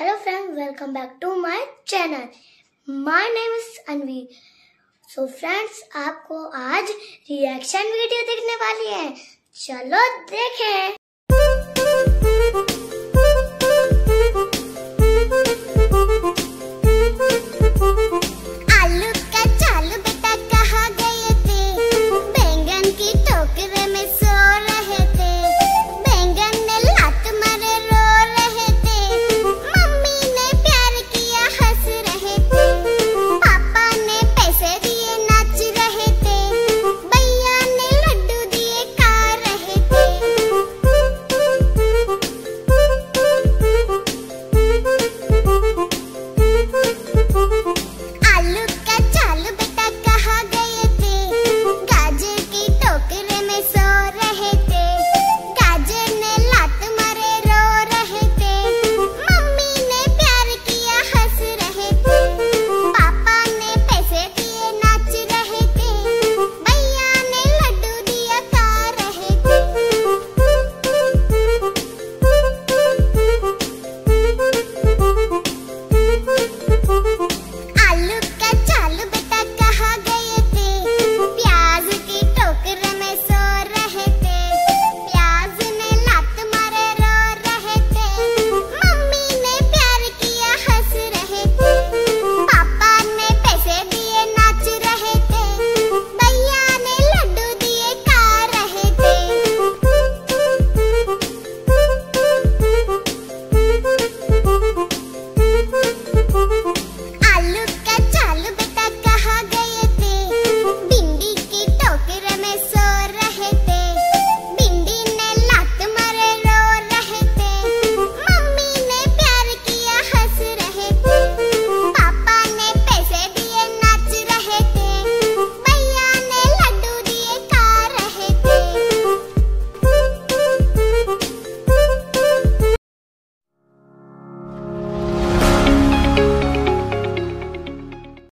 Hello friends welcome back to my channel my name is Anvi so friends आपको आज reaction video देखने वाली है। चलो देखें।